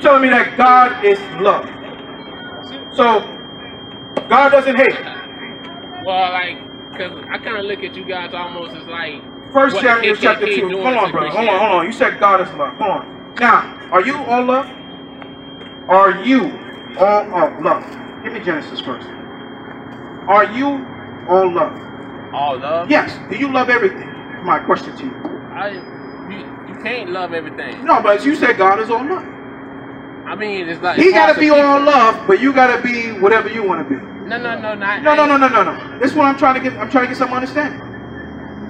telling me that God is love. So God doesn't hate. Well, like, cause I kind of look at you guys almost as like First what Samuel chapter two. Hold on, bro. Hold on, hold on. You said God is love. Hold on. Now, are you all love? Are you all of love? Give me Genesis first. Are you all love? All love. Yes. Do you love everything? My question to you. I, you, you can't love everything. No, but you said God is all love. I mean, it's like He gotta be to all love, but you gotta be whatever you want to be. No, no, no, not. No, no, no, no, no, no. This is what I'm trying to get. I'm trying to get some understanding.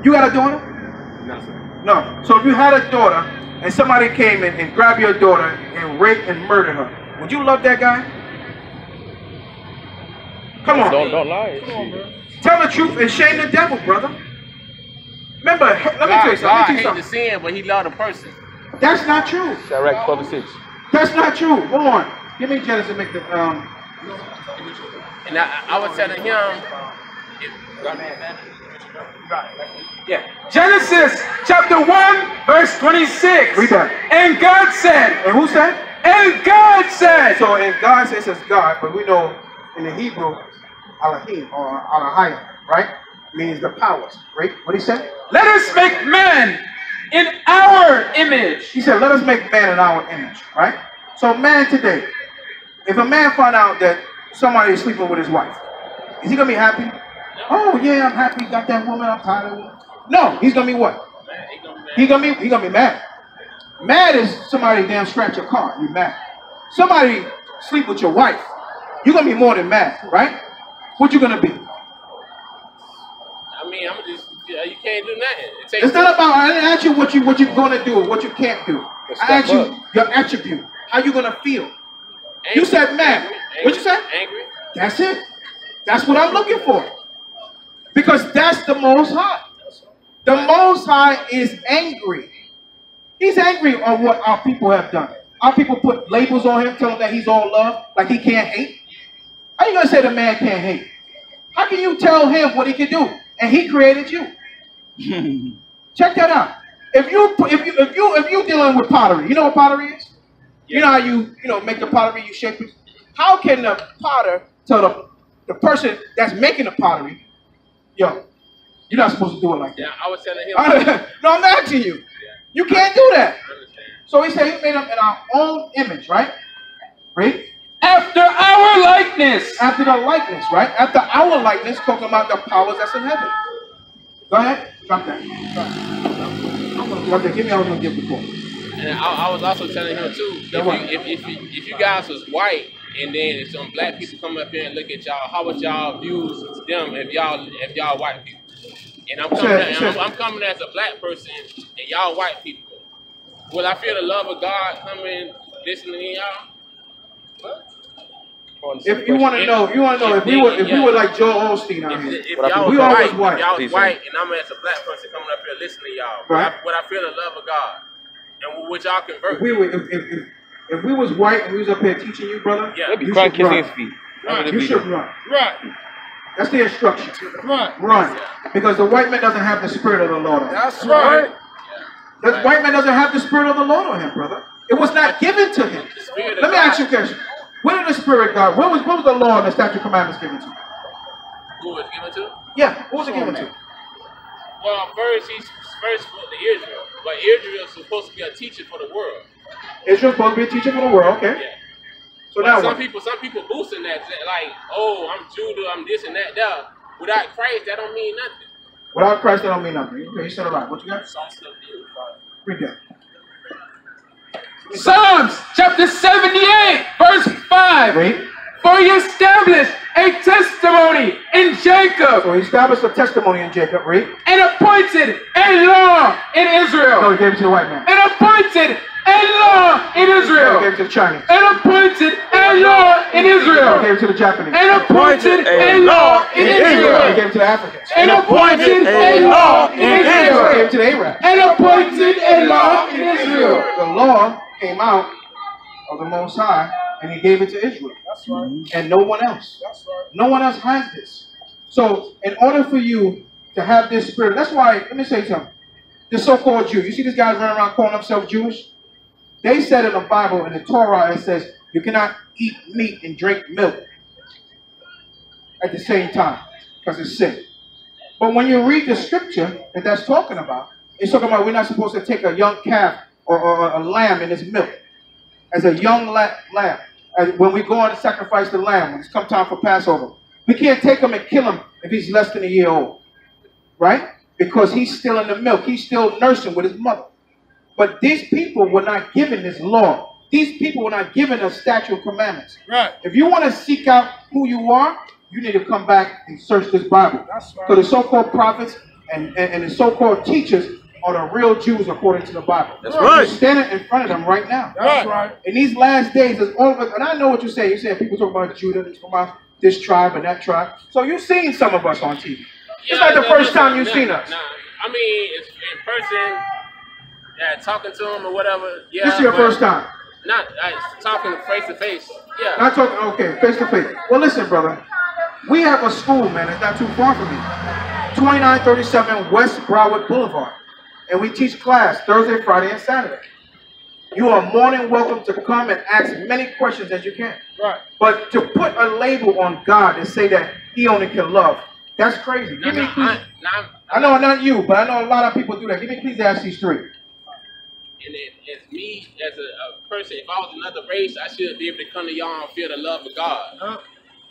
You got a daughter? No, sir. No. So if you had a daughter and somebody came in and grabbed your daughter and raped and murdered her, would you love that guy? Come on. Don't don't lie. Come on, bro. Tell the truth and shame the devil, brother. Remember, let me tell you something. God Let me hate tell the you something. sin, but He loved the person. That's not true. Direct 12 to 6. That's not true. Go on. Give me Genesis and make the um. And I, I was telling him, Yeah. Genesis chapter 1, verse 26. Read that. And God said, And who said? and God said, So in God says it's God, but we know in the Hebrew, Elohim or Elohim, right? Means the powers. Right? What he said? let us make man in our image. He said, let us make man in our image, right? So man today, if a man find out that somebody is sleeping with his wife, is he gonna be happy? Oh yeah, I'm happy, got that woman, I'm tired of her. No, he's gonna be what? man, he gonna be He gonna be mad. Mad is somebody damn scratch your car, you mad. Somebody sleep with your wife, you're gonna be more than mad, right? What you gonna be? I mean, I'm just, yeah, you can't do nothing. It takes It's not about I didn't ask you what you what you're gonna do, what you can't do. I asked you your attribute, how you gonna feel. angry, You said mad. What'd you say? Angry. That's it. That's what I'm looking for. Because that's the most high. The most high is angry. He's angry on what our people have done. Our people put labels on him, tell him that he's all love, like he can't hate. How you gonna say the man can't hate? How can you tell him what he can do? And he created you. Check that out. If you if you if you if you dealing with pottery, you know what pottery is? You know how you you know make the pottery, you shape it. How can the potter tell the the person that's making the pottery, yo, you're not supposed to do it like Yeah, I was telling him. that. no, I'm asking you. You can't do that. So he said he made them in our own image, right? Right? After our likeness. After the likeness, right? After our likeness, talking about the powers that's in heaven. Go ahead, drop that. Drop that. Drop that. Give me. I was gonna give. And I, I was also telling him too. If you, if, if, you, if you guys was white and then some black people come up here and look at y'all, how would y'all view them if y'all if y'all white people? And I'm coming, Sure, and sure. I'm, I'm coming as a black person and y'all white people. Will I feel the love of God coming listening to y'all? If you want to know, if you want to know, if we were, if we were like Joel Osteen out If, here, if What I y'all was We all white, white. y'all was white, and I'm as a black person coming up here listening to y'all, would, I, would I feel the love of God? And would y'all convert? if we were, if, if, if, if we was white and we was up here teaching you, brother, Yeah. They'll be You crying should kissing run. his feet. Right. you should run. Right. That's the instruction. Right. Run, because the white man doesn't have the spirit of the Lord. on him. That's right. The white man doesn't have the spirit of the Lord on him, brother. It was not given to him. The spirit of Let me ask you a question. When did the spirit God? What was what was the law and the statute commandments given to? Who was given to? Yeah, who was it given to? Well, first he's first for the Israel, but Israel is supposed to be a teacher for the world. Israel's supposed to be a teacher for the world, okay? Yeah. So But now some what? people, some people boosting that, like, oh, I'm Judah, I'm this and that. That without Christ, that don't mean nothing. Without Christ, that don't mean nothing. Okay, you said it right. What you got? Read that. Psalms chapter 78, verse 5. Read. For he established a testimony in Jacob So he established a testimony in Jacob. Read. and appointed a law in No, Israel. he gave it to the white man. And appointed a law in Israel. No, he gave it to the Chinese. And appointed a law in Israel. No, he gave it to the Japanese. And appointed a law in No, he Israel. gave it to the Africans. And appointed a law in No, he gave it to the Arabs. And appointed a law in Israel. The law came out of the Most High, and He gave it to Israel. That's right. Mm-hmm. And no one else. That's right. No one else has this. So, in order for you to have this spirit, that's why. Let me say something. The so-called Jew. You see these guys running around calling themselves Jewish. They said in the Bible, in the Torah, it says you cannot eat meat and drink milk at the same time because it's sin. But when you read the scripture that that's talking about, it's talking about we're not supposed to take a young calf or, or a lamb in its milk as a young la- lamb. As when we go on to sacrifice the lamb, when it's come time for Passover, we can't take him and kill him if he's less than a year old, right? Because he's still in the milk. He's still nursing with his mother. But these people were not given this law. These people were not given a statute of commandments. Right. If you want to seek out who you are, you need to come back and search this Bible. That's right. So the so-called prophets and, and, and the so-called teachers are the real Jews according to the Bible. That's right. You're standing in front of them right now. That's right. In these last days, there's all of us, and I know what you say. You say people talk about Judah, they talk about this tribe and that tribe. So you've seen some of us on TV. Yeah, It's like the no, first no, time you've no, seen us. Nah, I mean, in person, yeah, talking to them or whatever. Yeah, This is your first time. Not uh, talking face to face. Yeah. Not talking, okay, face to face. Well, listen, brother. We have a school, man. It's not too far from me. 2937 West Broward Boulevard. And we teach class Thursday, Friday, and Saturday. You are more than welcome to come and ask many questions as you can. Right. But to put a label on God and say that He only can love, that's crazy. no, Give me, no, I, Ecclesi- no, I'm, I know not you, but I know a lot of people do that. Give me Ecclesiastes 3. and as me as a, a person, if I was another race, I should be able to come to y'all and feel the love of God. Huh?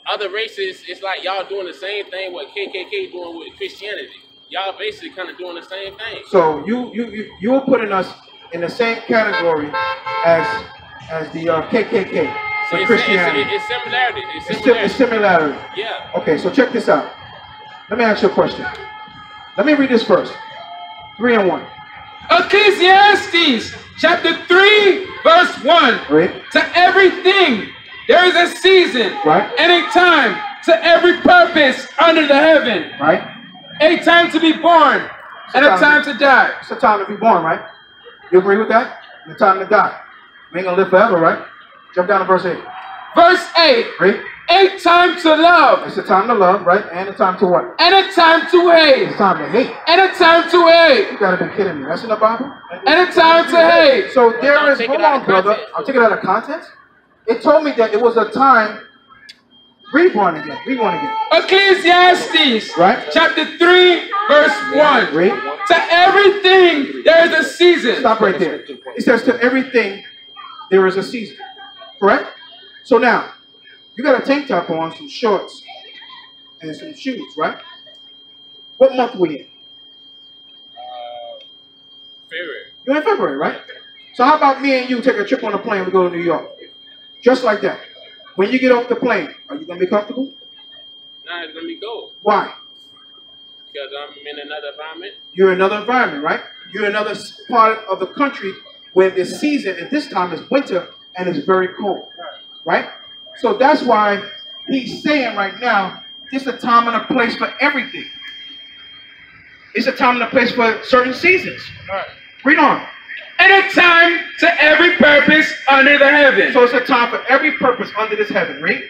Other races, it's like y'all doing the same thing what KKK doing with Christianity. Y'all basically kind of doing the same thing. So you you you you're putting us in the same category as as the uh, KKK So it's, Christianity. it's, it's similarity. It's It's, it's similarity. similarity. Yeah. Okay, so check this out. Let me ask you a question. Let me read this first. Three and one. Ecclesiastes chapter 3, verse 1. Read. To everything there is a season Right. and a time to every purpose under the heaven. Right? A time to be born and a time to die. It's the time to be born, right? You agree with that? The time to die. We ain't gonna live forever, right? Jump down to verse eight. Verse 8. Read. A time to love It's the time to love, right? And the time to what? and a time to hate. It's time to hate. and a time to hate You gotta be kidding me. That's in the Bible? and a time to hate. So there Don't is, take hold on, brother. I'll take it out of context. It told me that it was a time. Read one again. Read one again. Ecclesiastes Right. chapter 3, verse 1. Read. To everything there is a season. Stop right there. It says to everything there is a season. Correct? So now, you got a tank top on, some shorts, and some shoes, right? What month we in? Uh, February. You're in February, right? So how about me and you take a trip on a plane, we go to New York. Just like that. When you get off the plane, are you gonna be comfortable? Now it's gonna be gold Why? because I'm in another environment. You're in another environment, right? You're in another part of the country where the season at this time is winter and it's very cold, right? So that's why he's saying right now, it's a time and a place for everything. It's a time and a place for certain seasons. Right. Read on. And a time to every purpose under the heaven. So it's a time for every purpose under this heaven. Read.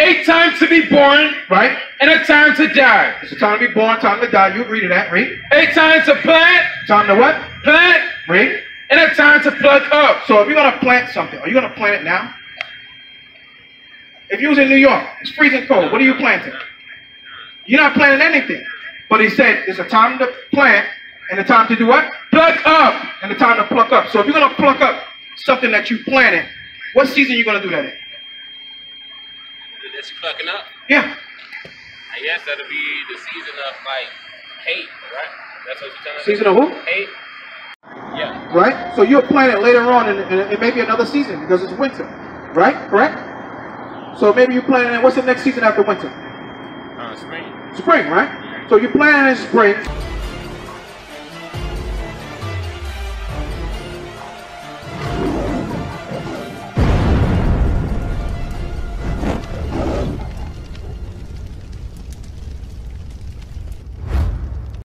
A time to be born Right? and a time to die. It's a time to be born, time to die. You agree to that. Read. A time to plant, Time to what? plant, Read. and a time to pluck up. So if you're gonna plant something, are you gonna plant it now? If you was in New York, it's freezing cold. What are you planting? You're not planting anything. But he said it's a time to plant and the time to do what? Pluck up. And the time to pluck up. So if you're gonna pluck up something that you planted, what season are you gonna do that in? That's plucking up. Yeah. I guess that'll be the season of like hate, right? That's what you're telling Season of who? me. Hate. Yeah. Right? So you'll plant it later on and, and it may be another season because it's winter. Right? Correct? So maybe you plant it, what's the next season after winter? Uh, spring. Spring, right? So you plant it in spring,